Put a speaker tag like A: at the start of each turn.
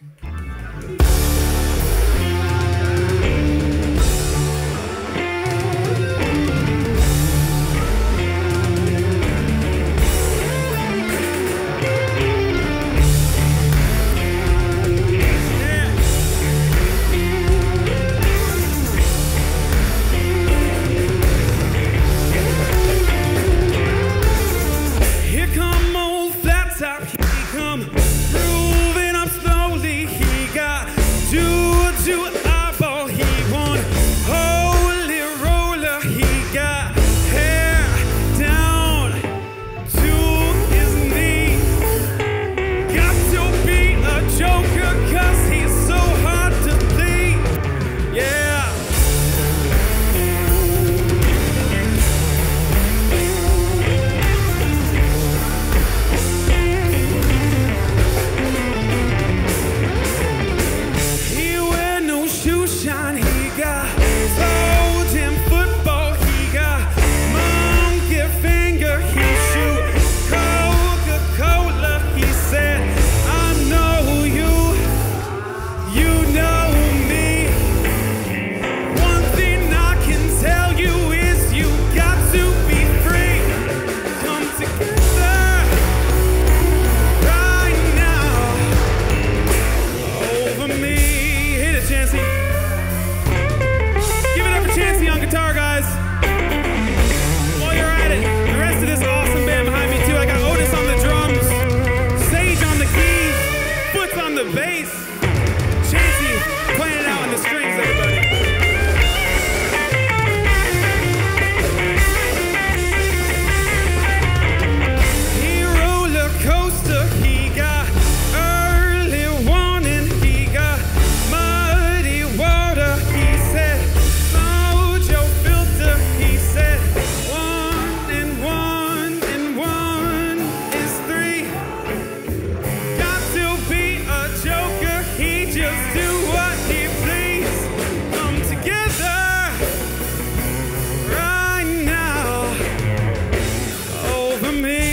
A: Mm-hmm. to bass. Chasey playing out in the strings for me.